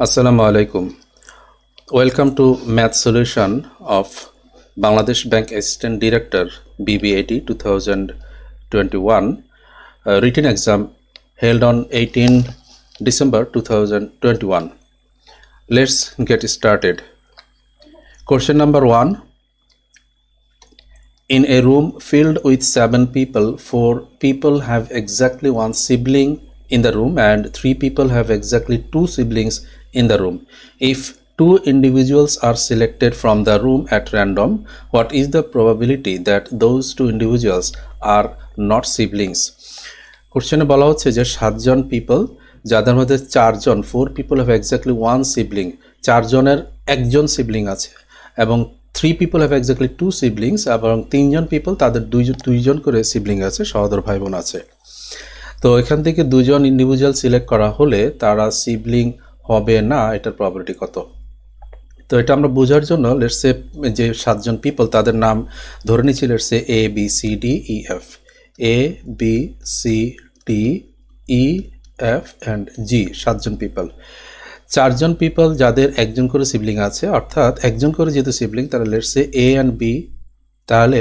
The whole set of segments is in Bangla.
Assalamualaikum. Welcome to Math Solution of Bangladesh Bank Assistant Director BBAT 2021 uh, written exam held on 18 December 2021. Let's get started. Question number one. In a room filled with seven people, four people have exactly one sibling in the room and three people have exactly two siblings in the room. If two individuals are selected from the room at random, what is the probability that those two individuals are not siblings? কোশ্চেনে বলা হচ্ছে যে সাতজন পিপল যাদের মধ্যে চারজন four people have exactly one sibling চারজনের একজন সিবলিং আছে এবং three people have exactly two siblings এবং তিনজন পিপল তাদের দুইজন দুইজন করে সিবলিং আছে সহদর ভাই বোন আছে তো এখান থেকে দুজন ইন্ডিভিজুয়াল সিলেক্ট করা হলে তারা সিবলিং হবে না, এটার প্রবাবিলিটি কত? তো এটা আমরা বোঝার জন্য লেটসে যে সাতজন পিপল তাদের নাম ধরে নিচ্ছি let's say A B C D E F A B C D E F and G সাতজন পিপল চারজন পিপল যাদের একজন করে সিবলিং আছে, অর্থাৎ একজন করে যেহেতু সিবলিং তারা লেটসে এ অ্যান্ড বি তাহলে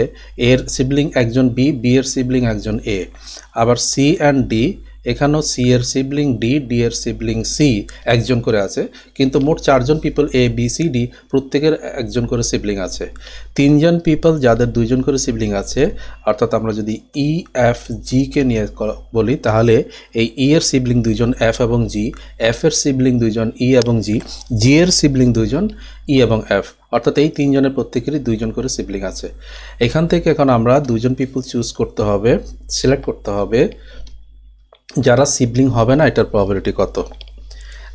এর সিবলিং একজন বি বি এর সিবলিং একজন এ আবার সি অ্যান্ড ডি এখানেও সি এর সিবলিং ডি ডি এর সিবলিং সি একজন করে আছে। কিন্তু মোট চারজন people A B C D প্রত্যেকের একজন করে সিবলিং আছে। তিনজন পিপল যাদের দুইজন করে সিবলিং আছে, অর্থাৎ আমরা যদি ই এফ জিকে নিয়ে বলি, তাহলে এই ই এর সিবলিং দুইজন এফ এবং জি এফ এর সিবলিং দুইজন ই এবং জি জি এর সিবলিং দুইজন ই এবং এফ অর্থাৎ এই তিনজনের প্রত্যেকেরই দুইজন করে সিবলিং আছে। এখান থেকে এখন আমরা দুজন পিপল চুজ করতে হবে সিলেক্ট করতে হবে। যারা সিবলিং হবে না, এটার প্রবাবিলিটি কত?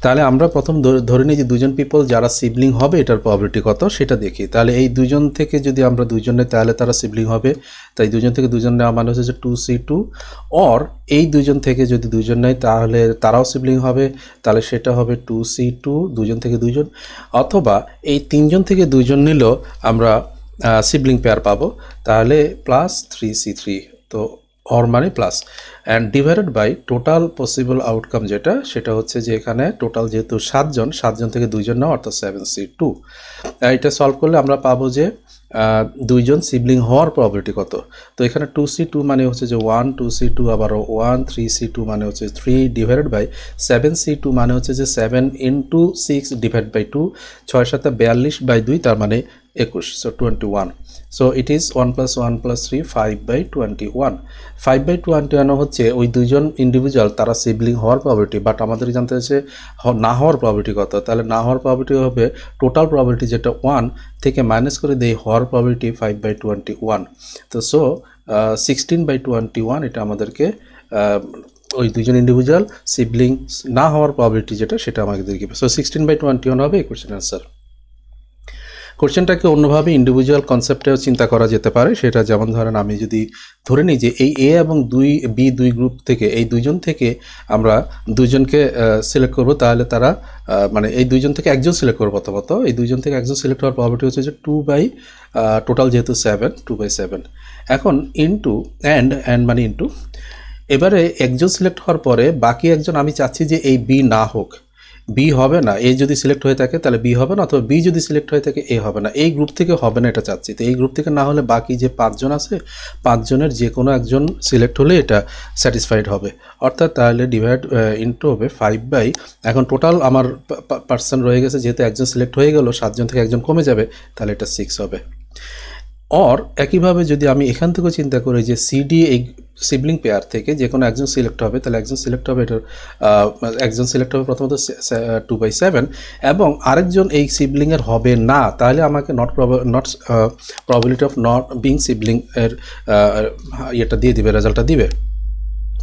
তাহলে আমরা প্রথম ধরে নিই যে দুজন পিপল যারা সিবলিং হবে, এটার প্রবাবিলিটি কত? সেটা দেখি। তাহলে এই দুজন থেকে যদি আমরা দুজনে, তাহলে তারা সিবলিং হবে। তাই দুজন থেকে দুজন নেওয়া মানে হচ্ছে যে টু সি টু অর এই দুজন থেকে যদি দুজন নেয়, তাহলে তারাও সিবলিং হবে। তাহলে সেটা হবে টু সি টু দুজন থেকে দুজন। অথবা এই তিনজন থেকে দুজন নিলেও আমরা সিবলিং পেয়ার পাবো। তাহলে প্লাস থ্রি সি থ্রি তো অর মানে plus and divided by total possible outcome যেটা, সেটা হচ্ছে যে এখানে টোটাল যেহেতু সাতজন সাতজন থেকে দুইজন নাও অর্থাৎ সেভেন সি টু এটা সলভ করলে আমরা পাবো যে দুইজন সিবলিং হওয়ার প্রবাবিলিটি কত। তো এখানে টু সি টু মানে হচ্ছে যে ওয়ান টু সি টু আবার ওয়ান থ্রি সি টু মানে হচ্ছে three divided by seven C two মানে হচ্ছে যে seven into six divide by two ছয় সাথে বিয়াল্লিশ বাই দুই, তার মানে একুশ so twenty one so it is one plus one plus three five by twenty one five by twenty one হচ্ছে ওই দুইজন ইন্ডিভিজুয়াল তারা সিবলিং হওয়ার প্রবাবিলিটি বাট আমাদের জানতে হচ্ছে না হওয়ার প্রবাবিলিটি কত? তাহলে না হওয়ার প্রবাবিলিটি হবে টোটাল প্রবাবিলিটি যেটা ওয়ান থেকে মাইনাস করে দেয় হওয়ার probability five by twenty one তো so sixteen by twenty one এটা আমাদেরকে ওই দুজন ইন্ডিভিজুয়াল সিবলিং না হওয়ার প্রবাবিলিটি যেটা, সেটা আমাদেরকে so sixteen by twenty one হবে, এই কোয়েশ্চেন অ্যান্সার কোশ্চেনটাকে অন্যভাবে ইন্ডিভিজুয়াল কনসেপ্টেও চিন্তা করা যেতে পারে। সেটা যেমন ধরেন আমি যদি ধরে নিই যে এই এ এবং দুই বি দুই গ্রুপ থেকে, এই দুইজন থেকে আমরা দুজনকে সিলেক্ট করব, তাহলে তারা মানে এই দুইজন থেকে একজন সিলেক্ট করব প্রথমত। এই দুইজন থেকে একজন সিলেক্ট হওয়ার প্রবাবিলিটি হচ্ছে যে টু বাই টোটাল যেহেতু সেভেন টু বাই সেভেন এখন ইনটু অ্যান্ড অ্যান্ড মানে ইনটু এবারে একজন সিলেক্ট হওয়ার পরে বাকি একজন আমি চাচ্ছি যে এই বি না হোক। বি হবে না এ যদি সিলেক্ট হয়ে থাকে তাহলে বি হবে না, অথবা বি যদি সিলেক্ট হয়ে থাকে এ হবে না। এই গ্রুপ থেকে হবে না এটা চাচ্ছি। তো এই গ্রুপ থেকে না হলে বাকি যে পাঁচজন আছে, পাঁচজনের যে কোনো একজন সিলেক্ট হলে এটা স্যাটিসফাইড হবে। অর্থাৎ তাহলে ডিভাইড ইন্টু হবে ফাইভ বাই এখন টোটাল আমার পার্সন রয়ে গেছে, যেহেতু একজন সিলেক্ট হয়ে গেল, সাতজন থেকে একজন কমে যাবে, তাহলে এটা সিক্স হবে। অর একইভাবে যদি আমি এখান থেকেও চিন্তা করি যে সিডি এই সিবলিং পেয়ার থেকে যে কোনো একজন সিলেক্ট হবে, তাহলে একজন সিলেক্ট হবে এটার একজন সিলেক্ট হবে প্রথমত টু বাই সেভেন এবং আরেকজন এই সিবলিংয়ের হবে না, তাহলে আমাকে not not probability of not being sibling এর ইয়েটা দিয়ে দিবে রেজাল্টটা দিবে।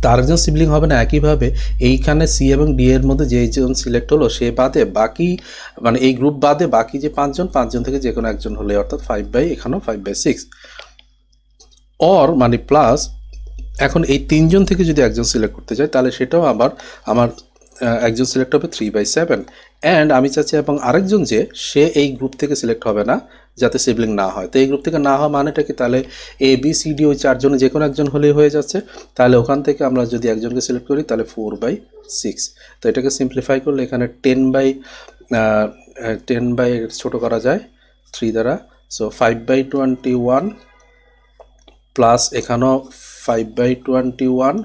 তো একজন সিবলিং হবে না, একইভাবে এইখানে সি এবং ডি এর মধ্যে যেজন সিলেক্ট হলো, সে বাদে বাকি মানে এই গ্রুপ বাদে বাকি যে পাঁচজন পাঁচজন থেকে যে কোনো একজন হলে, অর্থাৎ ফাইভ বাই এখানেও ফাইভ বাই সিক্স অর মানে প্লাস এখন এই তিনজন থেকে যদি একজন সিলেক্ট করতে চাই তাহলে সেটাও আবার আমার একজন সিলেক্ট হবে থ্রি বাই সেভেন অ্যান্ড আমি চাচ্ছি এবং আরেকজন যে, সে এই গ্রুপ থেকে সিলেক্ট হবে না যাতে সিবলিং না হয়। তো এই গ্রুপ থেকে না হওয়া মানেটা কি? তাহলে এ বি সি ডি ওই চারজনে, যে কোনো একজন হলেই হয়ে যাচ্ছে। তাহলে ওখান থেকে আমরা যদি একজনকে সিলেক্ট করি, তাহলে ফোর বাই সিক্স তো এটাকে সিম্পলিফাই করলে এখানে টেন বাই টেন বাই ছোটো করা যায় থ্রি দ্বারা। So five by twenty one plus এখানেও five by twenty one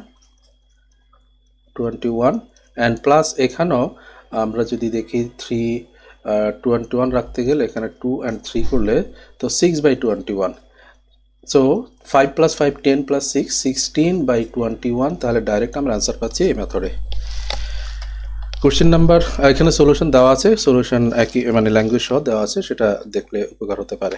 twenty one and plus এখানেও আমরা যদি দেখি থ্রি টোয়েন্টি ওয়ান রাখতে গেলে এখানে টু অ্যান্ড থ্রি করলে তো six by twenty one so five plus five ten plus six sixteen by twenty one তাহলে ডাইরেক্ট আমরা অ্যান্সার পাচ্ছি এই মেথডে কোশ্চেন নাম্বার এখানে সলিউশন দেওয়া আছে সলিউশন একই মানে ল্যাঙ্গুয়েজ সহ দেওয়া আছে, সেটা দেখলে উপকার হতে পারে।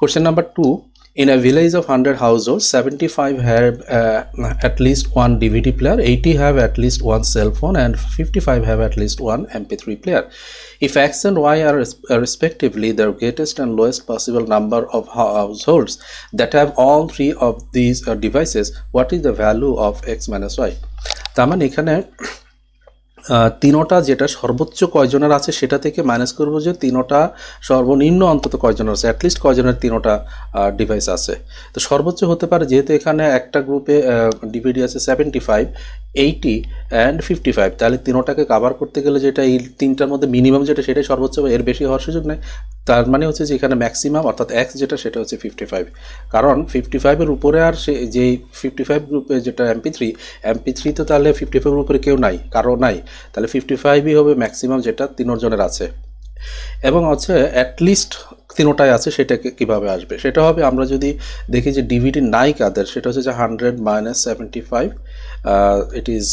Question number two In a village of 100 households, 75 have uh, at least one DVD player, 80 have at least one cell phone, and 55 have at least one MP3 player. If X and Y are res- uh, respectively the greatest and lowest possible number of households that have all three of these uh, devices, what is the value of X minus Y? তার মানে এখানে তিনোটা যেটা সর্বোচ্চ কয়জনের আছে সেটা থেকে মাইনাস করব যে তিনোটা সর্বনিম্ন অন্তত কয়জনের আছে? অ্যাটলিস্ট কয়জনের তিনোটা ডিভাইস আছে। তো সর্বোচ্চ হতে পারে যেহেতু এখানে একটা গ্রুপে ডিভিডি আছে seventy five eighty and fifty five তাহলে তিনোটাকে কাভার করতে গেলে যেটা এই তিনটার মধ্যে মিনিমাম যেটা, সেটাই সর্বোচ্চ এর বেশি হওয়ার সুযোগ নেই। তার মানে হচ্ছে যে এখানে ম্যাক্সিমাম অর্থাৎ এক্স যেটা, সেটা হচ্ছে ফিফটি ফাইভ কারণ ফিফটি ফাইভের উপরে আর সে যেই ফিফটি ফাইভ গ্রুপে যেটা এমপি থ্রি এমপি থ্রি তো তাহলে ফিফটি ফাইভের উপরে কেউ নাই, কারও নাই। তাহলে ফিফটি ফাইভই হবে ম্যাক্সিমাম যেটা তিনজনের আছে। এবং হচ্ছে অ্যাটলিস্ট তিনোটায় আছে, সেটাকে কীভাবে আসবে? সেটা হবে আমরা যদি দেখি যে ডিভিডি নাই কাদের, সেটা হচ্ছে যে hundred minus seventy five it is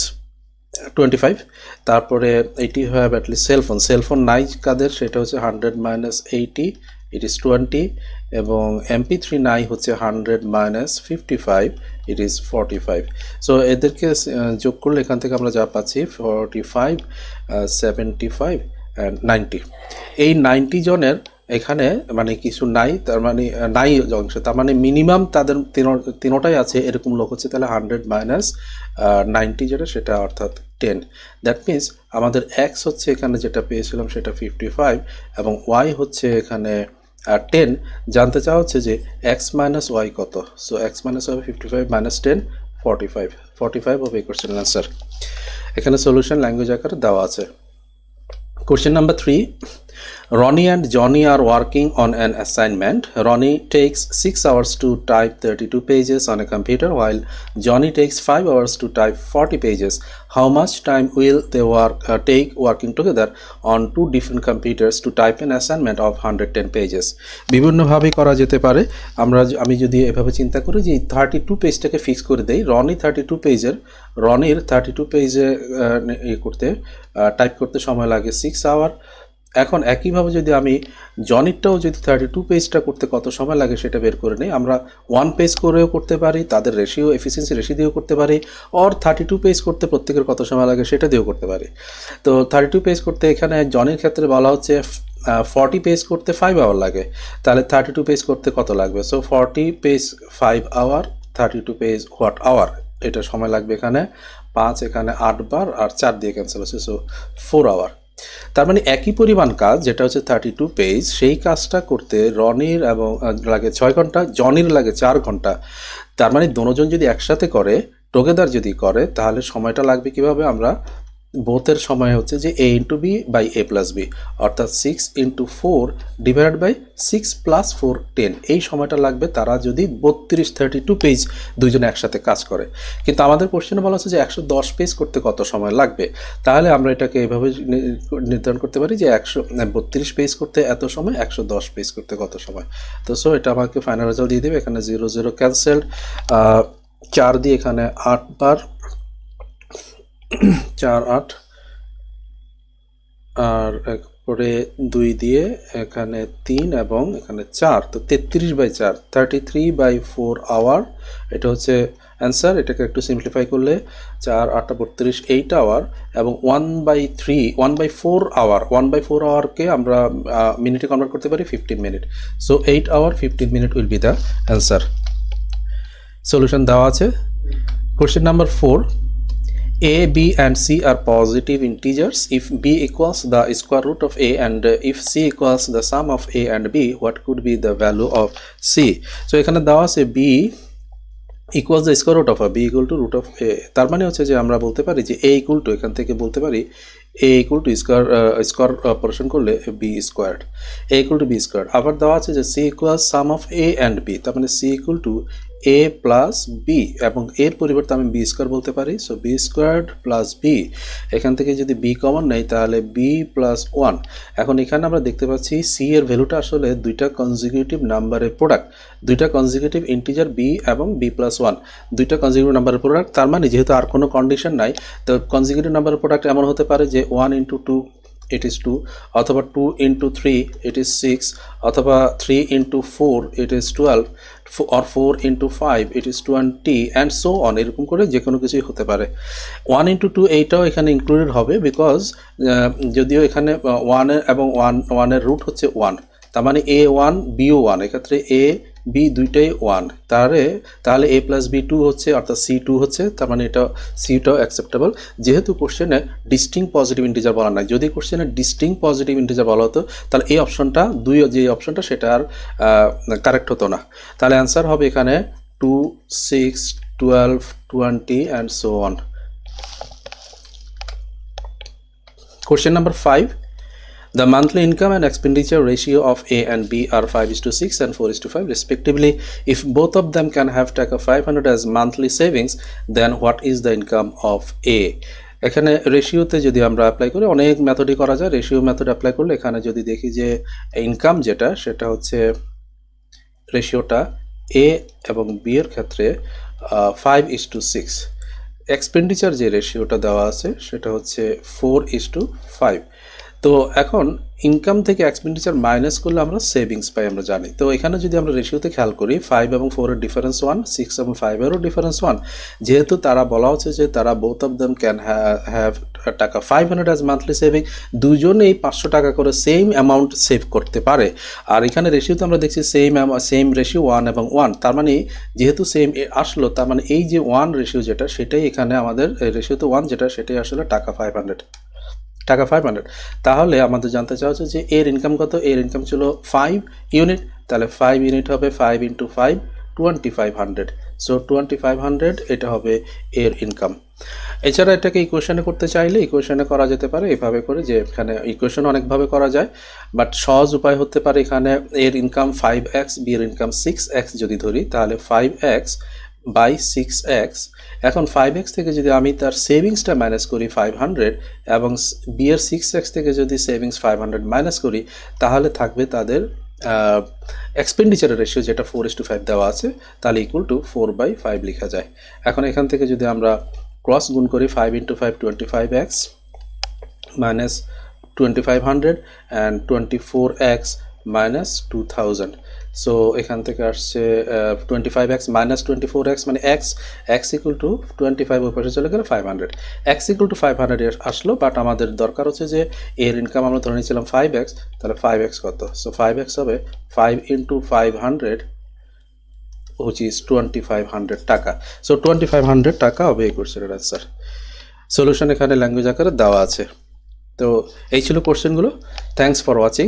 twenty five তারপরে eighty have at least cellphone cellphone নাই কাদের, সেটা হচ্ছে hundred minus eighty it is twenty এবং এমপি থ্রি নাই হচ্ছে hundred minus fifty five it is forty five so এদেরকে যোগ করলে এখান থেকে আমরা যা পাচ্ছি forty five seventy five and ninety এই নাইনটি জনের এখানে মানে কিছু নাই, তার মানে নাই অংশ তার মানে মিনিমাম তাদের তিনোটাই আছে, এরকম লোক হচ্ছে, তাহলে হান্ড্রেড মাইনাস নাইনটি যেটা, সেটা অর্থাৎ টেন দ্যাট মিন্স আমাদের এক্স হচ্ছে এখানে যেটা পেয়েছিলাম, সেটা ফিফটি ফাইভ এবং ওয়াই হচ্ছে এখানে টেন জানতে চাওয়া হচ্ছে যে এক্স মাইনাস ওয়াই কত? So x minus y fifty five minus ten forty five forty five হবে এই কোশ্চেন অ্যান্সার এখানে সলিউশন ল্যাঙ্গুয়েজ আকারে দেওয়া আছে। Question number three Ronnie and Johnny are working on an assignment. Ronnie takes 6 hours to type 32 pages on a computer while Johnny takes 5 hours to type 40 pages. How much time will they work uh, take working together on two different computers to type an assignment of 110 pages? বিভিন্নভাবে করা যেতে পারে আমরা আমি যদি এভাবে চিন্তা করি যে থার্টি টু পেজটাকে ফিক্স করে দেই রনি থার্টি টু পেজের রনির থার্টি টু পেজে ইয়ে করতে টাইপ করতে সময় লাগে সিক্স আওয়ার এখন একইভাবে যদি আমি জনিটটাও যদি থার্টি টু পেজটা করতে কত সময় লাগে সেটা বের করে নিই, আমরা ওয়ান পেজ করেও করতে পারি, তাদের রেশিও এফিসিয়েন্সি রেশি দিয়েও করতে পারি অর থার্টি টু পেজ করতে প্রত্যেকের কত সময় লাগে সেটা দিয়েও করতে পারি। তো থার্টি টু পেজ করতে এখানে জনির ক্ষেত্রে বলা হচ্ছে ফর্টি পেজ করতে ফাইভ আওয়ার লাগে। তাহলে থার্টি টু পেজ করতে কত লাগবে? So forty page five hour thirty two page what hour এটা সময় লাগবে এখানে। পাঁচ এখানে আটবার, আর চার দিয়ে ক্যান্সেল হচ্ছে সো ফোর আওয়ার তার মানে একই পরিমাণ কাজ, যেটা হচ্ছে থার্টি টু পেজ সেই কাজটা করতে রনির এবং লাগে ছয় ঘণ্টা, জনির লাগে চার ঘণ্টা। তার মানে দোনোজন যদি একসাথে করে টোগেদার যদি করে, তাহলে সময়টা লাগবে কীভাবে আমরা বোথের সময় হচ্ছে যে A into B by A plus B অর্থাৎ six into four divide by six plus four ten এই সময়টা লাগবে তারা যদি বত্রিশ থার্টি টু পেজ দুইজনে একসাথে কাজ করে। কিন্তু আমাদের কোশ্চেনে বলা হচ্ছে যে একশো দশ পেজ করতে কত সময় লাগবে? তাহলে আমরা এটাকে এভাবে নির্ধারণ করতে পারি যে একশো বত্রিশ পেজ করতে এত সময়, একশো দশ পেজ করতে কত সময়। তো সো এটা আমাকে ফাইনাল রেজাল্ট দিয়ে দেবে। এখানে জিরো জিরো ক্যান্সেলড চার দিয়ে এখানে আটবার চার আট আর পরে দুই দিয়ে এখানে তিন এবং এখানে চার, তো তেত্রিশ বাই চার thirty three by four hour এটা হচ্ছে অ্যান্সার এটাকে একটু সিম্পলিফাই করলে চার আটটা বত্রিশ এইট আওয়ার এবং one by three one by four hour one by four আওয়ারকে আমরা মিনিটে কনভার্ট করতে পারি fifteen minute so eight hour fifteen minute will be the answer solution দেওয়া আছে। Question number four a b and c are positive integers. If b equals the square root of a and uh, if c equals the sum of a and b what could be the value of c? So এখানে দেওয়া আছে b equals the square root of B equal to root of A তার মানে হচ্ছে যে আমরা বলতে পারি যে এ ইকুয়াল টু এখান থেকে বলতে পারি A equal to square square operation করলে B square A equal to B square আবার দেওয়া আছে যে C equal sum of A and B তার মানে C equal to A plus B এবং এর পরিবর্তে আমি বি স্কোয়ার বলতে পারি। So B square plus B এখান থেকে যদি বি কমন নেই, তাহলে বি প্লাস ওয়ান এখন এখানে আমরা দেখতে পাচ্ছি সি এর ভ্যালুটা আসলে দুইটা কনজিকিউটিভ নাম্বারের প্রোডাক্ট দুইটা কনজিকিউটিভ ইন্টিজার বি এবং বি প্লাস ওয়ান দুইটা কনজিকিউটিভ নাম্বারের প্রোডাক্ট তার মানে যেহেতু আর কোনো কন্ডিশন নাই, তো কনজিকিউটিভ নাম্বারের প্রোডাক্ট এমন হতে পারে যে one into two it is 2 অথবা 2 into 3 it is 6 অথবা 3 into 4 it is 12 or 4 into 5 it is 20 and so on, এরকম করে যে কোনো কিছুই হতে পারে। 1 into 2 এইটাও এখানে ইনক্লুডেড হবে বিকজ যদিও এখানে 1 এবং 1 ওয়ানের রুট হচ্ছে 1 তার মানে এ ওয়ান বিও ওয়ান এক্ষেত্রে এ বি দুইটাই ওয়ান তাহলে তাহলে এ প্লাস বি টু হচ্ছে, অর্থাৎ সি টু হচ্ছে, তার মানে এটা সিটাও অ্যাকসেপ্টেবল যেহেতু কোশ্চেনে ডিস্টিং পজিটিভ ইন্টিজার বলা নাই, যদি কোশ্চেনে ডিস্টিং পজিটিভ ইন্টিজার বলা হতো, তাহলে এই অপশনটা দুই, যে অপশনটা সেটা আর কারেক্ট হতো না। তাহলে অ্যান্সার হবে এখানে two six twelve twenty and so on question number five The monthly income and expenditure ratio of A and B are 5 is to 6 and 4 is to 5 respectively. If both of them can have take a 500 as monthly savings, then what is the income of A? এখানে রেশিওতে যদি আমরা অ্যাপ্লাই করি অনেক মেথডই করা যায় রেশিও মেথড অ্যাপ্লাই করলে এখানে যদি দেখি যে ইনকাম যেটা সেটা হচ্ছে রেশিওটা এ এবং বি এর ক্ষেত্রে five is to six expenditure যে রেশিওটা দেওয়া আছে সেটা হচ্ছে ফোর ইস টু ফাইভ তো এখন ইনকাম থেকে এক্সপেন্ডিচার মাইনাস করলে আমরা সেভিংস পাই, আমরা জানি। তো এখানে যদি আমরা রেশিওতে খেয়াল করি ফাইভ এবং ফোরের ডিফারেন্স ওয়ান সিক্স এবং ফাইভেরও ডিফারেন্স ওয়ান যেহেতু তারা বলা হচ্ছে যে তারা both of them can have taka five hundred as monthly saving দুজনেই পাঁচশো টাকা করে সেম অ্যামাউন্ট সেভ করতে পারে। আর এখানে রেশিওতে আমরা দেখছি সেম সেম রেশিও ওয়ান এবং ওয়ান তার মানে যেহেতু সেম আসলো, তার মানে এই যে ওয়ান রেশিও যেটা, সেটাই এখানে আমাদের রেশিওতে ওয়ান যেটা, সেটাই আসলে টাকা ফাইভ হান্ড্রেড টাকা ফাইভ হান্ড্রেড তাহলে আমাদের জানতে চাওয়া হচ্ছে যে এর ইনকাম কত? এর ইনকাম ছিল ফাইভ ইউনিট তাহলে ফাইভ ইউনিট হবে five into five twenty five hundred so twenty five hundred এটা হবে এর ইনকাম এছাড়া এটাকে ইকুয়েশনে করতে চাইলে ইকুয়েশনে করা যেতে পারে এভাবে করে যে এখানে ইকুয়েশন অনেকভাবে করা যায়। বাট সহজ উপায় হতে পারে এখানে এর ইনকাম ফাইভ এক্স বি এর ইনকাম সিক্স এক্স যদি ধরি, তাহলে five x by six x. এখন ফাইভ এক্স থেকে যদি আমি তার সেভিংসটা ম্যানেজ করি ফাইভ হান্ড্রেড এবং বিয়ের সিক্স এক্স থেকে যদি সেভিংস ফাইভ হান্ড্রেড মাইনাস করি, তাহলে থাকবে তাদের এক্সপেন্ডিচারের রেশিও যেটা ফোর ইস টু ফাইভ দেওয়া আছে, তাহলে equal to four by five লেখা যায়। এখন এখান থেকে যদি আমরা ক্রস গুণ করি five into five twenty five x minus twenty five hundred and twenty four x minus two thousand so এখান থেকে আসছে twenty five x minus twenty four x মানে x x equal to twenty five ওই পাশে চলে গেলে five hundred x equal to five hundred আসলো বাট আমাদের দরকার হচ্ছে যে, এর ইনকাম আমরা ধরে নিয়েছিলাম ফাইভ এক্স তাহলে ফাইভ এক্স কত? সো ফাইভ এক্স হবে five into five hundred which is twenty five hundred taka. So twenty five hundred টাকা হবে এই কোর্সের অ্যান্সার সলিউশন এখানে ল্যাঙ্গুয়েজ আকারে দেওয়া আছে। তো, এই ছিল কোশ্চেনগুলো থ্যাংকস ফর ওয়াচিং